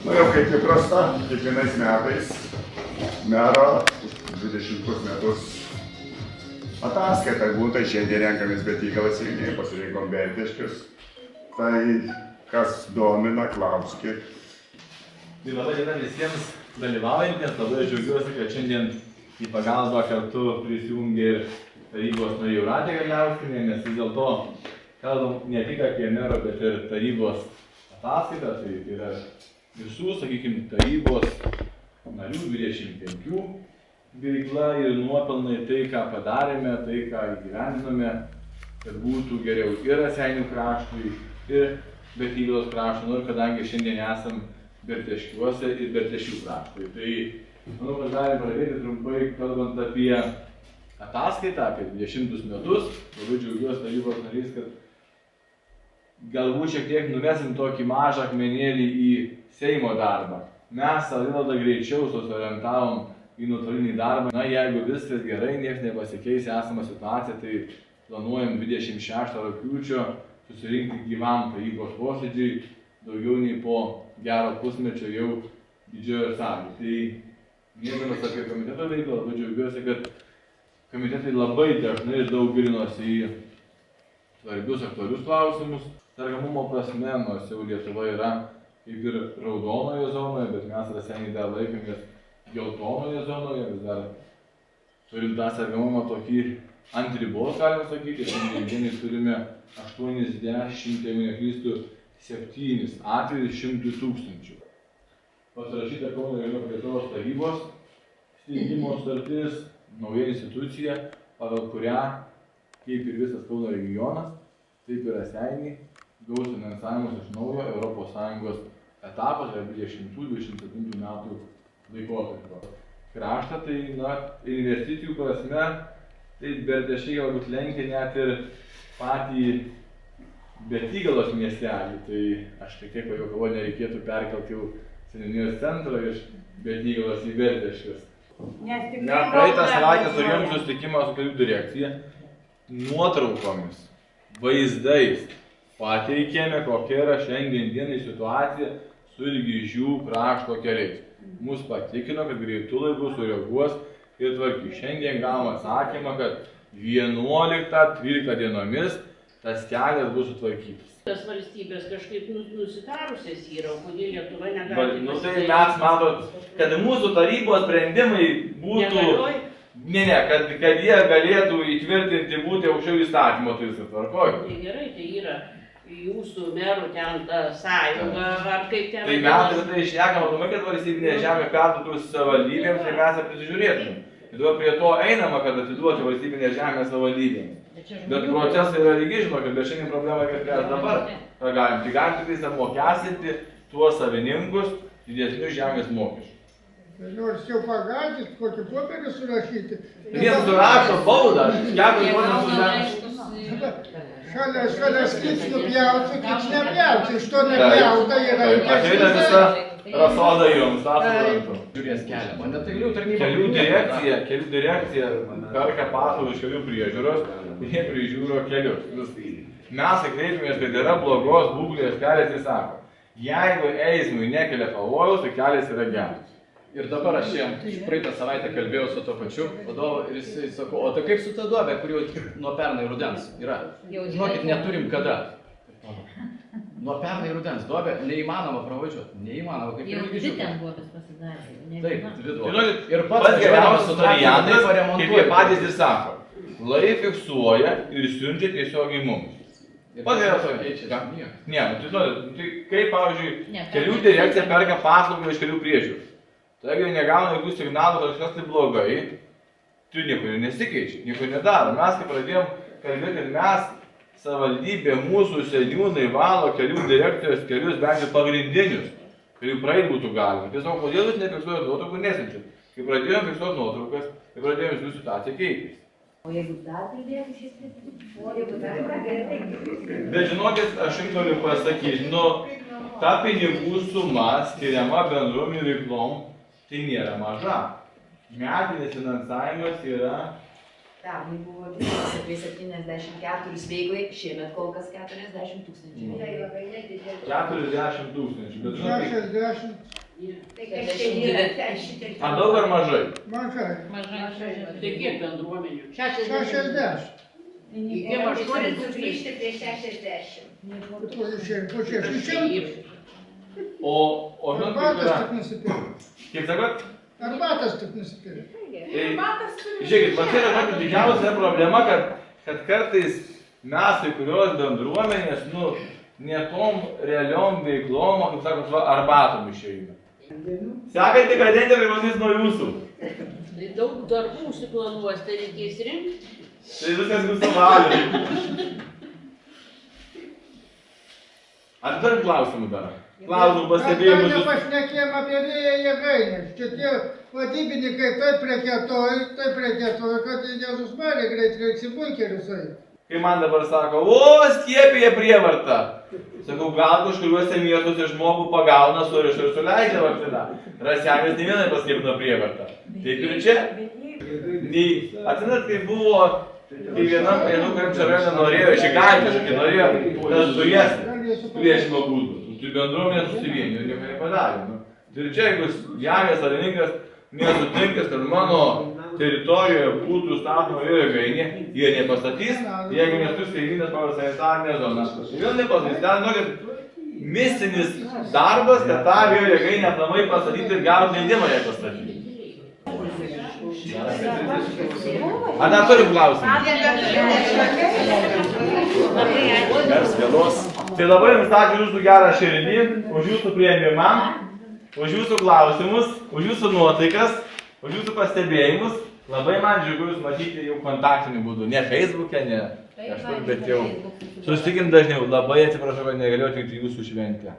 Na jau kaip įprasta, kiekvienais metais mero 20 metus ataskaita būtų, šiandien renkamės betygalas Vilniuje, pasirinkom Bertiškius. Tai kas domina, klauskit. Tai labai diena visiems dalyvaujantiems, labai džiaugiuosi, kad šiandien į pagalbą kartu prisijungė ir tarybos narė Jūratė Galiauskinė, nes vis dėlto kalbam ne tik apie mero, bet ir tarybos ataskaitą, tai yra visų, sakykime, tarybos narių 25 veikla ir nuopelnai tai, ką padarėme, tai, ką įgyvendinome, kad būtų geriau ir Raseinių kraštui, ir Betyglos kraštui, nu ir kadangi šiandien esam Berteškiuose ir Bertešių kraštui. Tai manau, kad galim pradėti trumpai, kalbant apie ataskaitą, apie 20 metus. Labai džiaugiuosi tarybos narys, kad galbūt šiek tiek numesim tokį mažą akmenėlį į Seimo darbą. Mes savivaldą greičiau susiorientavom į nuotolinį darbą. Na, jeigu viskas gerai, niekas nepasikeis esama situacija, tai planuojam 26 rūpiučio susirinkti gyvam tarybos posėdžiui daugiau nei po gero pusmečio jau didžiojo salėje. Tai mėgamas apie komiteto veiklą, labai džiaugiuosi, kad komitetai labai dažnai ir daug gilinosi į svarbius aktualius klausimus. Sergamumo prasme, nors jau Lietuva yra kaip ir raudonoje zonoje, bet mes raseiniai dar laikomės geltonoje zonoje, vis dar turim tą sergamumą tokį ant ribos, galima sakyti. Šiandien dienai turime 80, jeigu neklystu, 7 atvejus 100 tūkstančių. Pasirašyta Kauno rajono plėtros tarybos steigimo sutartis, nauja institucija, pagal kurią, kaip ir visas Kauno regionas, taip ir Raseiniai, gaus finansavimus iš naujo ES etapas, tai 20-27 metų laikotarpio. Kraštą tai, na, investicijų prasme, tai berdešiai galbūt lenkia net ir patį Betygalos miestelį, tai aš tik tiek pajuokavau, nereikėtų perkelti jau seninijos centro iš Betygalos į Berdešius. Nes praeitą savaitę turėjom susitikimą su kelių direkcija, nuotraukomis, vaizdais pateikėme, kokia yra šiandien dienai situacija su Ilgižių krašto keliais. Mūsų patikino, kad greitų laikų sureaguos ir tvarkys. Šiandien gavom atsakymą, kad 11-13 dienomis tas kelias bus sutvarkytas. Tas valstybės kažkaip nu- nusitarusios yra, kodėl Lietuva Va, negali. Nu tai mes matot, kad mūsų tarybos sprendimai būtų... Negalioja? Ne, ne, kad, kad jie galėtų įtvirtinti būti aukščiau įstatymo, tai viskas tvarkoj. Tai gerai, tai yra jūsų merų ten ta sąjunga, ar kaip ten. Tai mes apie tai išnekam, matomai, kad valstybinė žemė perduotų savivaldybėms ir mes ją prisižiūrėtumėm. Ir dabar prie to einama, kad atiduoti valstybinę žemę savivaldybėms. Bet procesai yra lygiai, žinokit, bet šiandien problema, kad mes dabar ką galim. Tai galim tik apmokestinti tuos savininkus didesnius žemės mokesčius. Tai Nors jau pagąsdinti, kokį popierį surašyti. Jie surašo baudą, keturis procentus. Šalia, šalia skic nupjauti, kic nepjauti. Iš to nepjauta yra. Ateina visa rasoda jums, tą suprantu. Žiūrės kelią. Mane tai kelių tarnyba. Kelių direkcija, kelių direkcija perka paslaugą iš kelių priežiūros, jie prižiūro kelius. Vis- Mes kreipėmės, kad yra blogos būklės kelias, jis sako, jeigu eismui nekelia pavojaus, tai kelias yra geras. Ir dabar aš jam praeitą savaitę kalbėjau su to pačiu vadovu ir jisai sako, o tai kaip su ta duobė, kur jau nuo pernai rudens yra? Žinokit, neturim kada. Nuo pernai rudens duobė neįmanoma pravažiuoti. Neįmanoma, kaip Jau ir pasidarė. ne Taip, dvi duobės. Ir Pats geriausias su variantas, kaip jie patys ir sako, lai fiksuoja ir siunčia tiesiogiai mums. Pats geriausias Keičiasi. variantas. Ne, nu, tai, tai kaip, pavyzdžiui, Ne, kelių direkcija perka paslaugą iš kelių priežiūros. Jeigu jie negauna jokių signalų, kad kažkas tai blogai, tai nieko ir nesikeičia, nieko nedaro. Mes kai pradėjom kalbėti, kad mes savivaldybė, mūsų seniūnai valo kelių direkcijos kelius bent jau pagrindinius, jų praeit būtų galima. Tiesiog, kodėl jūs nefiksuojate nuotraukų nesinčiat? Kai pradėjom fiksuoti nuotraukas, kai pradėjom visų situaciją keistis. O jeigu dar pridėtų šis o jeigu dar pridėtų. Bet žinokit, aš jums galiu pasakyti, nu, ta pinigų suma skiriama bendruomenių veiklom, tai nėra maža. Metinis finansavimas yra Pernai buvo biudžetas apie 74 veiklai, šiemet kol kas 40 tūkstančių. Tai labai nedidelis. 40 tūkstančių, bet žinai, Šešiasdešimt Tai ar daug ar mažai? mažai. Mažai. Tai kiek bendruomenių? Šešiasdešimt. Kiek Tai aštuoni turim sugrįžti prie šešiasdešimt. Po šešių- po šešių šimtų. O, o žinot, kaip yra? Kaip sakot? Arbatas tik nusipirkt. Tai, žiūrėkit, va čia yra tokia didžiausia problema, kad, kad kartais mes kai kurios bendruomenės, nu, ne tom realiom veiklom, kaip sakot, va, arbatom išėjime. Sekanti kadencija priklausys nuo jūsų. Tai daug darbų užsiplanuos, tai reikės rinkti. Tai viskas jūsų valiai. Ar turim klausimų dar? Klausimų, Dar pastebėjimų. jūs- nepašnekėjom apie vėjo jėgainės. Čia tie vadybininkai taip prekėtoja, taip prekėtoja, kad Jėzus Marija greit reiks į bunkerius eiti. Kai man dabar sako, o, skiepija prievartą. Sakau, gal kažkuriuose miestuose žmogų pagauna, suriša ir suleidžia vakciną. Rasenis ne vienai paskiepino prievartą. Taip ir čia. Nei, atsimenat, kai buvo, kai viena vienu kartu rajone norėjo, Žigantė kažkokia norėjo, tas dujas priešimo būdų. Tai bendruomenė susivienijo ir nieko nepadarė. Nu. Ir čia, jeigu žemės savininkas nesutinka, kad mano teritorijoje būtų statoma jėgainė, jie nepastatys, jeigu neturi kaimynės pagal sanitarinę zoną. Vėl nepastatys. Ten tokia mistinis darbas, kad tą jėgainę aplamai pastatyti ir gauti leidimą ją pastatyti. Ar dar turim klausimą? Geras vienos. Tai labai jums ačiū jūsų gerą širdį, už jūsų prieimimą, už jūsų klausimus, už jūsų nuotaikas, už jūsų pastebėjimus. Labai man džiugu jūs matyti jau kontaktiniu būdu, ne Facebook'e, ne kažkur, bet jau susitikim dažniau. Labai atsiprašau, kad negalėjau atvykti jūsų šventę.